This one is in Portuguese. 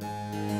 Música